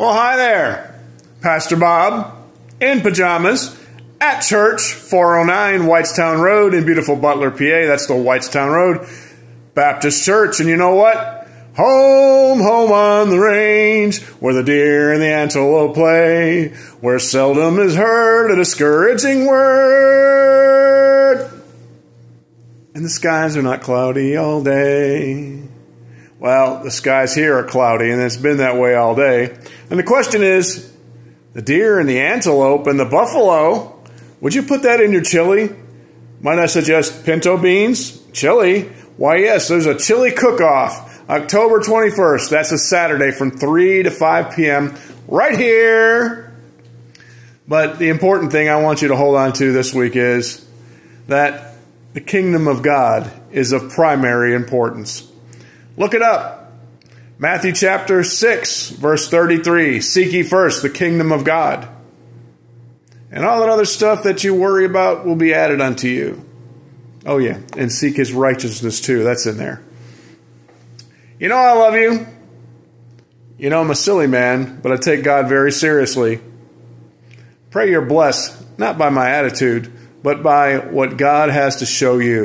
Well, hi there. Pastor Bob in pajamas at church, 409 Whitestown Road in beautiful Butler, PA. That's the Whitestown Road Baptist Church. And you know what? Home, home on the range, where the deer and the antelope play, where seldom is heard a discouraging word. And the skies are not cloudy all day. Well, the skies here are cloudy, and it's been that way all day. And the question is the deer and the antelope and the buffalo, would you put that in your chili? Might I suggest pinto beans? Chili? Why, yes, there's a chili cook off October 21st. That's a Saturday from 3 to 5 p.m. right here. But the important thing I want you to hold on to this week is that the kingdom of God is of primary importance. Look it up. Matthew chapter 6, verse 33. Seek ye first the kingdom of God. And all that other stuff that you worry about will be added unto you. Oh, yeah. And seek his righteousness too. That's in there. You know, I love you. You know, I'm a silly man, but I take God very seriously. Pray you're blessed, not by my attitude, but by what God has to show you.